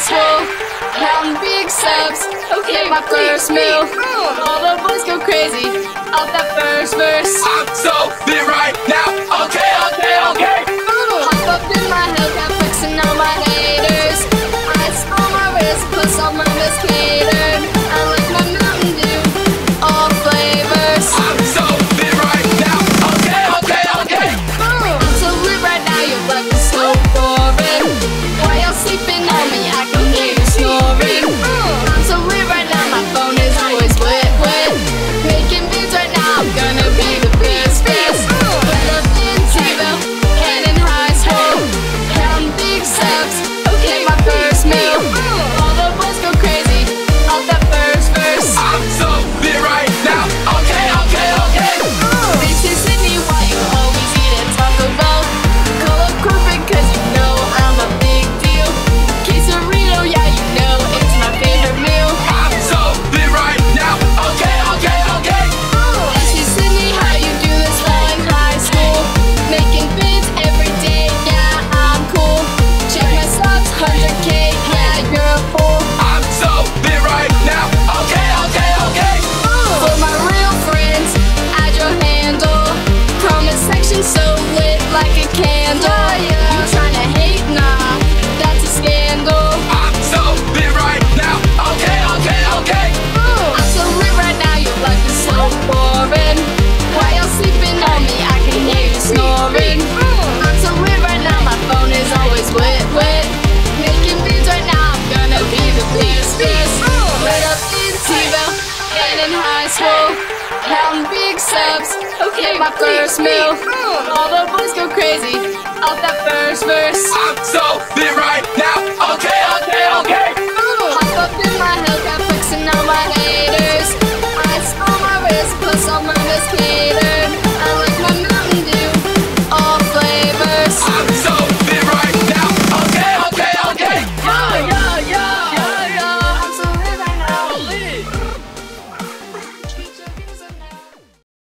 asshole. Counting big subs. Okay, my first meal. All the boys go crazy off that first verse. I'm so lit right now. Okay, okay, okay. Hop up in my Hellcat, flexing on my haters. I spell my wrist, plus all my miscatered. swole. Counting big subs. Okay, my first meal. All the boys go crazy off that first verse. I'm so lit right now. Okay, okay, okay. Hop up in my Hellcat, flexing on my haters. I saw my wrist, plus